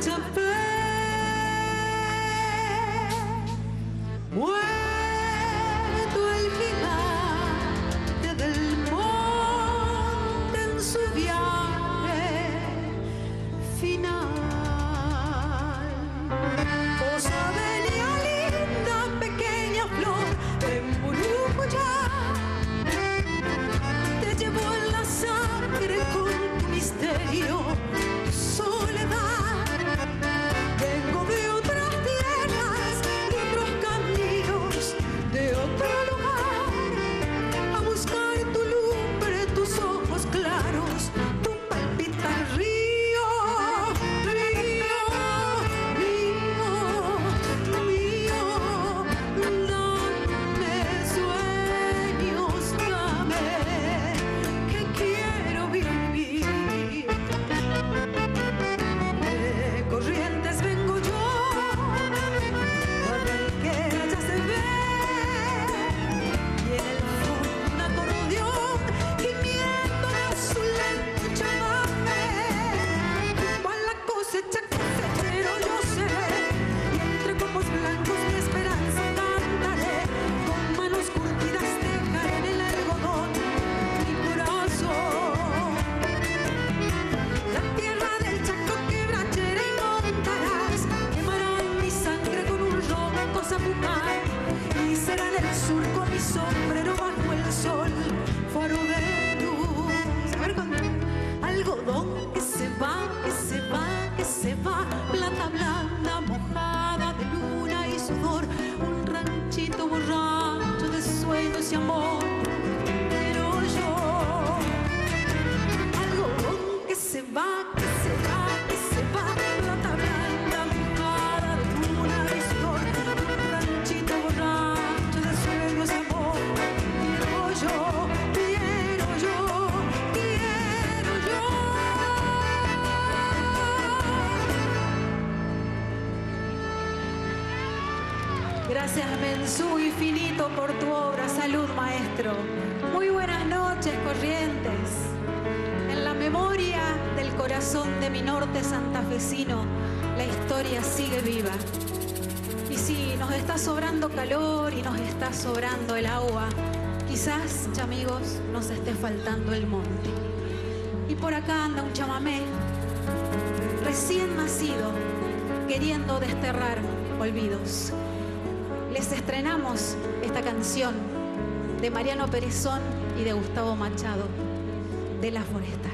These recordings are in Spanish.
to fly. Gracias, Mensú infinito, por tu obra. Salud, maestro. Muy buenas noches, Corrientes. En la memoria del corazón de mi norte santafesino, la historia sigue viva. Y si nos está sobrando calor y nos está sobrando el agua, quizás, amigos, nos esté faltando el monte. Y por acá anda un chamamé recién nacido, queriendo desterrar olvidos les estrenamos esta canción de Mariano Perezón y de Gustavo Machado, de la Forestal.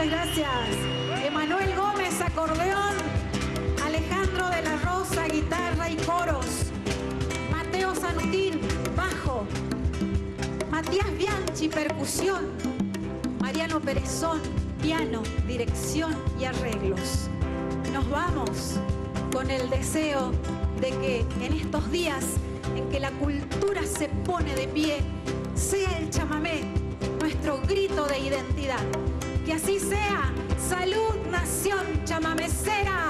Muchas gracias. Emanuel Gómez, acordeón. Alejandro de la Rosa, guitarra y coros. Mateo Sanutín, bajo. Matías Bianchi, percusión. Mariano Perezón, piano, dirección y arreglos. Nos vamos con el deseo de que en estos días en que la cultura se pone de pie, sea el chamamé nuestro grito de identidad. Así sea. Salud, nación chamamecera.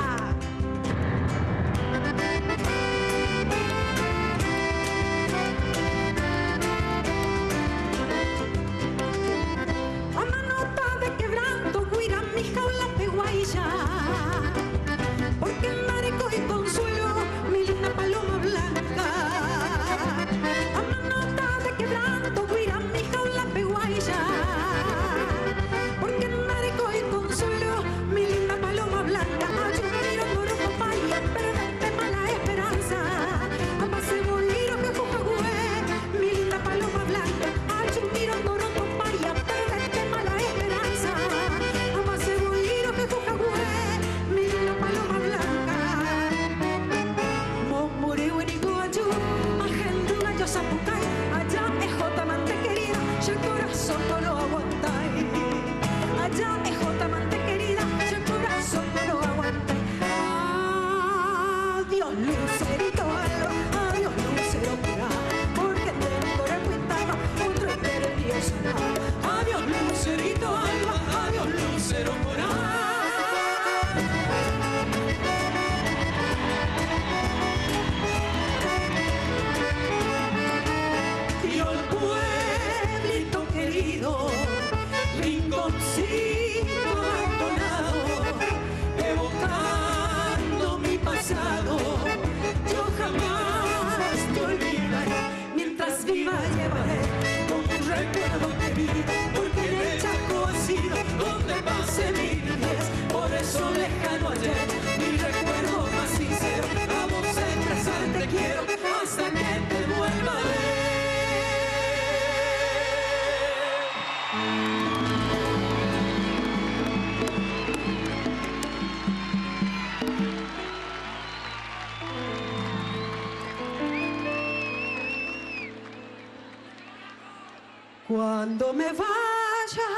Cuando me vaya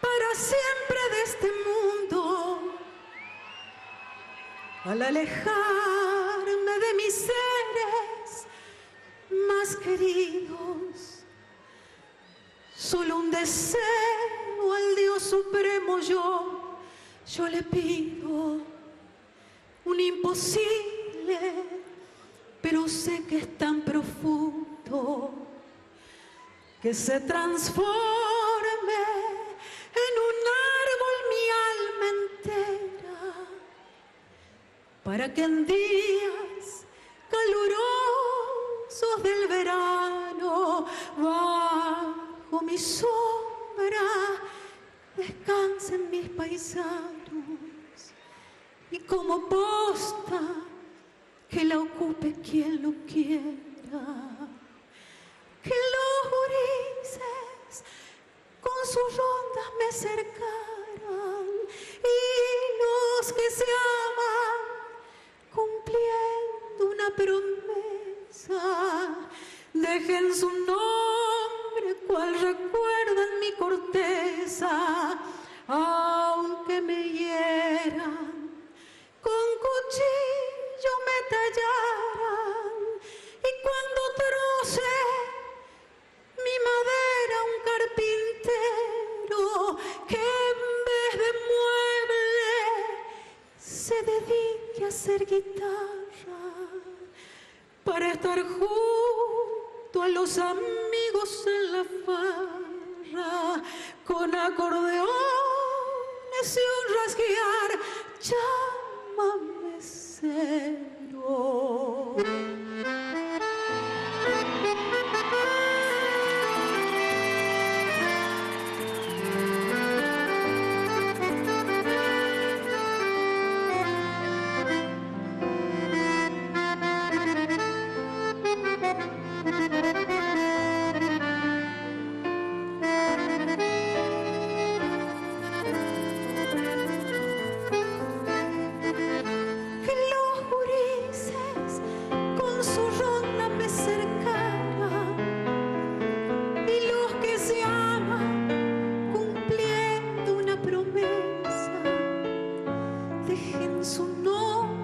para siempre de este mundo, al alejarme de mis seres más queridos, solo un deseo al Dios Supremo yo, yo le pido un imposible, pero sé que es tan profundo que se transforme en un árbol mi alma entera, para que en días calurosos del verano, bajo mi sombra, descansen mis paisanos, y como posta que la ocupe quien lo quiera que los con sus rondas me cercaran y los que se aman cumpliendo una promesa dejen su nombre cual recuerdo se dedique a hacer guitarra para estar junto a los amigos en la farra con acordeones y un rasguear llámame cero. dejen su nombre.